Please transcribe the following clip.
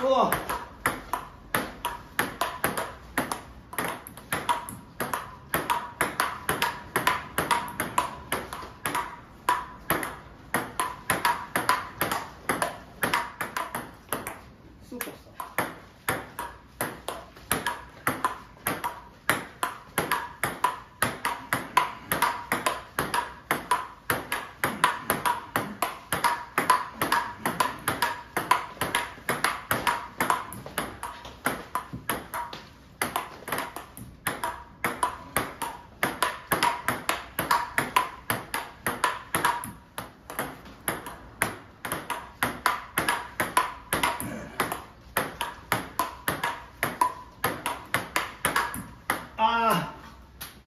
做，辛苦了。